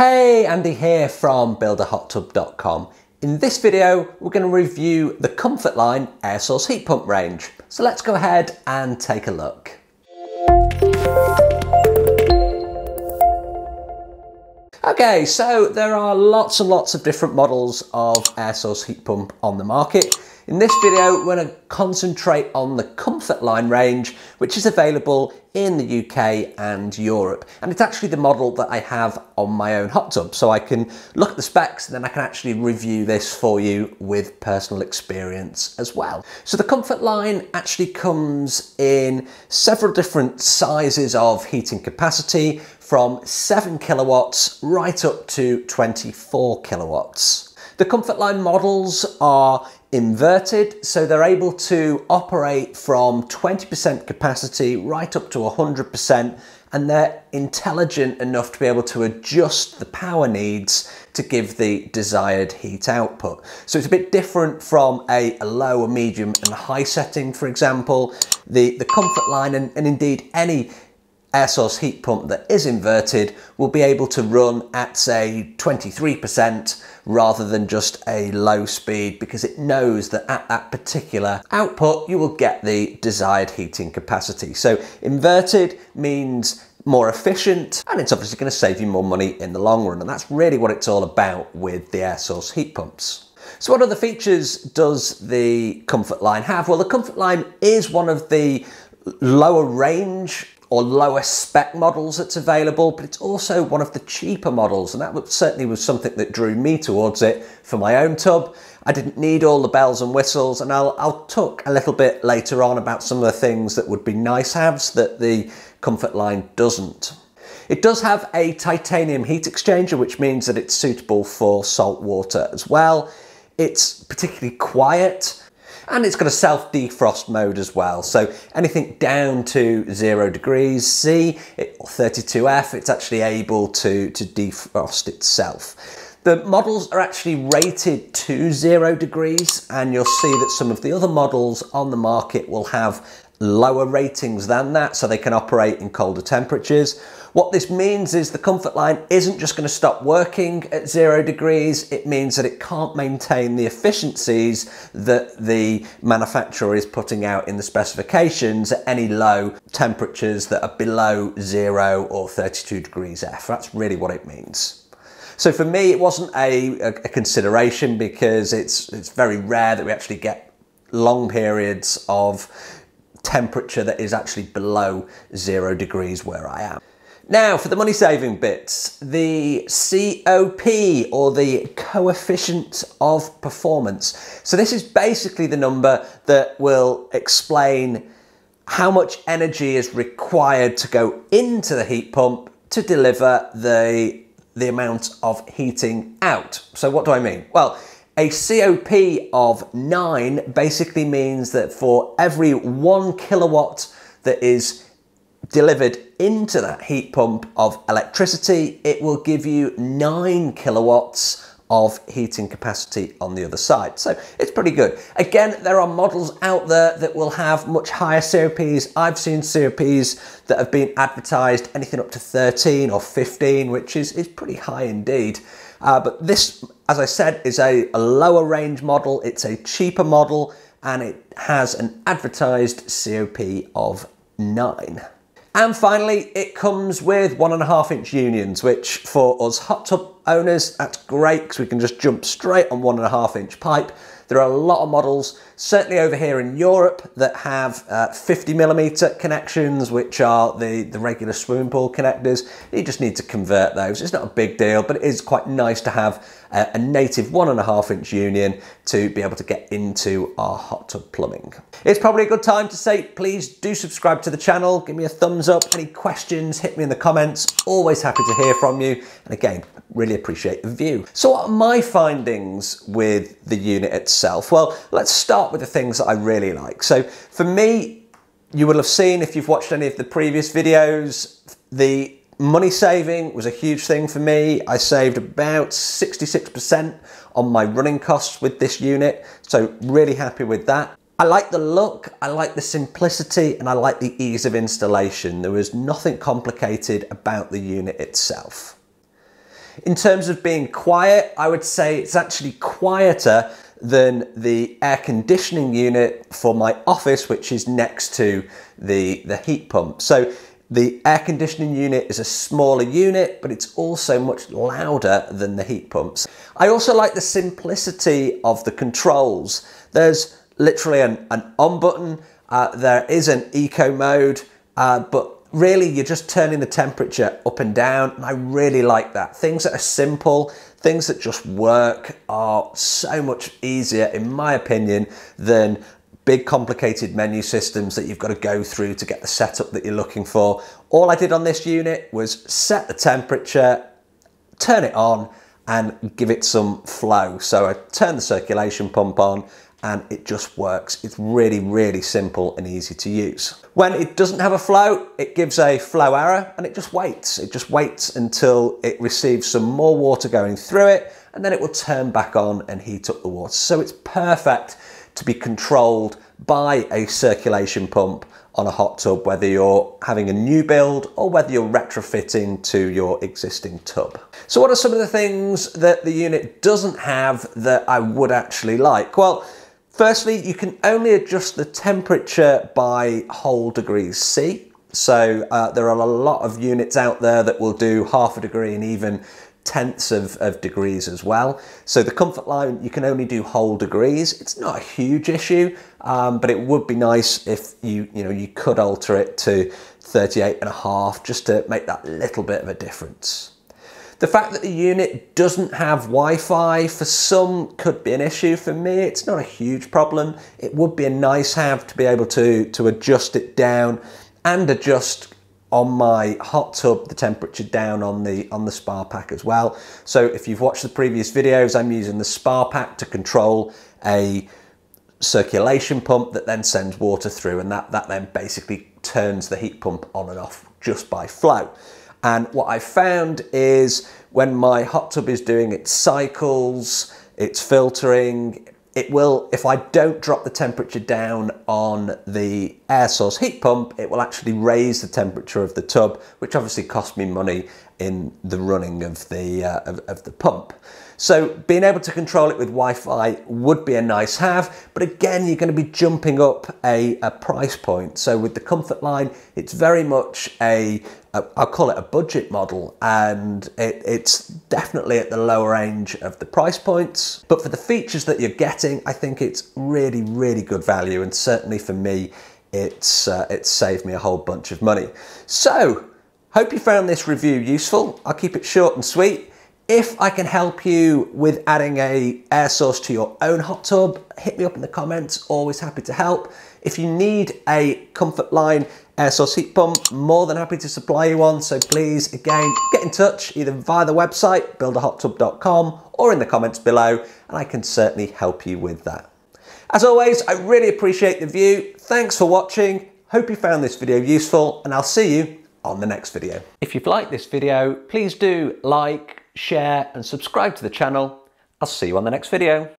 Hey, Andy here from buildahottub.com. In this video, we're going to review the Comfortline air source heat pump range. So let's go ahead and take a look. Okay, so there are lots and lots of different models of air source heat pump on the market. In this video, we're going to concentrate on the Comfortline range, which is available in the UK and Europe. And it's actually the model that I have on my own hot tub. So I can look at the specs and then I can actually review this for you with personal experience as well. So the Comfortline actually comes in several different sizes of heating capacity from 7 kilowatts right up to 24 kilowatts. The Comfortline models are inverted, so they're able to operate from 20% capacity right up to 100%, and they're intelligent enough to be able to adjust the power needs to give the desired heat output. So it's a bit different from a, a low, a medium, and a high setting, for example. The, the Comfortline, and, and indeed any air source heat pump that is inverted will be able to run at say 23% rather than just a low speed because it knows that at that particular output you will get the desired heating capacity. So inverted means more efficient and it's obviously going to save you more money in the long run and that's really what it's all about with the air source heat pumps. So what other features does the Comfort Line have? Well the Comfort Line is one of the lower range or lower spec models that's available, but it's also one of the cheaper models. And that certainly was something that drew me towards it for my own tub. I didn't need all the bells and whistles, and I'll, I'll talk a little bit later on about some of the things that would be nice haves that the Comfort Line doesn't. It does have a titanium heat exchanger, which means that it's suitable for salt water as well. It's particularly quiet, and it's got a self defrost mode as well. So anything down to zero degrees C or 32F, it's actually able to, to defrost itself. The models are actually rated to zero degrees and you'll see that some of the other models on the market will have lower ratings than that so they can operate in colder temperatures. What this means is the comfort line isn't just going to stop working at zero degrees, it means that it can't maintain the efficiencies that the manufacturer is putting out in the specifications at any low temperatures that are below zero or 32 degrees F. That's really what it means. So for me, it wasn't a, a, consideration because it's, it's very rare that we actually get long periods of temperature that is actually below zero degrees where I am. Now for the money saving bits, the COP or the coefficient of performance. So this is basically the number that will explain how much energy is required to go into the heat pump to deliver the, the amount of heating out. So what do I mean? Well, a COP of 9 basically means that for every 1 kilowatt that is delivered into that heat pump of electricity, it will give you 9 kilowatts of heating capacity on the other side. So it's pretty good. Again, there are models out there that will have much higher COPs. I've seen COPs that have been advertised anything up to 13 or 15, which is, is pretty high indeed. Uh, but this, as I said, is a, a lower range model. It's a cheaper model and it has an advertised COP of 9. And finally, it comes with one and a half inch unions, which for us hot tub owners, that's great because we can just jump straight on one and a half inch pipe. There are a lot of models, certainly over here in Europe, that have uh, 50 millimeter connections, which are the, the regular swimming pool connectors. You just need to convert those. It's not a big deal, but it is quite nice to have a, a native one and a half inch union to be able to get into our hot tub plumbing. It's probably a good time to say, please do subscribe to the channel, give me a thumbs up, any questions, hit me in the comments. Always happy to hear from you. And again, really appreciate the view. So what are my findings with the unit itself? Well, let's start with the things that I really like. So for me, you will have seen if you've watched any of the previous videos, the money saving was a huge thing for me. I saved about 66% on my running costs with this unit. So really happy with that. I like the look, I like the simplicity, and I like the ease of installation. There was nothing complicated about the unit itself. In terms of being quiet, I would say it's actually quieter than the air conditioning unit for my office, which is next to the, the heat pump. So the air conditioning unit is a smaller unit, but it's also much louder than the heat pumps. I also like the simplicity of the controls. There's literally an, an on button, uh, there is an eco mode, uh, but really you're just turning the temperature up and down and I really like that. Things that are simple, things that just work are so much easier in my opinion than big complicated menu systems that you've got to go through to get the setup that you're looking for. All I did on this unit was set the temperature, turn it on and give it some flow. So I turn the circulation pump on and it just works. It's really, really simple and easy to use. When it doesn't have a flow, it gives a flow error and it just waits. It just waits until it receives some more water going through it and then it will turn back on and heat up the water. So it's perfect to be controlled by a circulation pump on a hot tub, whether you're having a new build or whether you're retrofitting to your existing tub. So what are some of the things that the unit doesn't have that I would actually like? Well, Firstly, you can only adjust the temperature by whole degrees C. So uh, there are a lot of units out there that will do half a degree and even tenths of, of degrees as well. So the comfort line, you can only do whole degrees. It's not a huge issue, um, but it would be nice if you, you know, you could alter it to 38 and a half just to make that little bit of a difference. The fact that the unit doesn't have Wi-Fi for some could be an issue. For me, it's not a huge problem. It would be a nice have to be able to, to adjust it down and adjust on my hot tub the temperature down on the on the spa pack as well. So if you've watched the previous videos, I'm using the spa pack to control a circulation pump that then sends water through and that, that then basically turns the heat pump on and off just by flow. And what I found is when my hot tub is doing its cycles, its filtering, it will, if I don't drop the temperature down on the air source heat pump, it will actually raise the temperature of the tub, which obviously costs me money in the running of the, uh, of, of the pump. So being able to control it with Wi-Fi would be a nice have, but again, you're going to be jumping up a, a price point. So with the Comfort line, it's very much a, a I'll call it a budget model, and it, it's definitely at the lower range of the price points. But for the features that you're getting, I think it's really, really good value, and certainly for me, it's uh, it's saved me a whole bunch of money. So Hope you found this review useful. I'll keep it short and sweet. If I can help you with adding a air source to your own hot tub, hit me up in the comments, always happy to help. If you need a Comfort Line air source heat pump, more than happy to supply you one. So please, again, get in touch either via the website, buildahottub.com, or in the comments below, and I can certainly help you with that. As always, I really appreciate the view. Thanks for watching. Hope you found this video useful, and I'll see you on the next video. If you've liked this video, please do like, share and subscribe to the channel. I'll see you on the next video.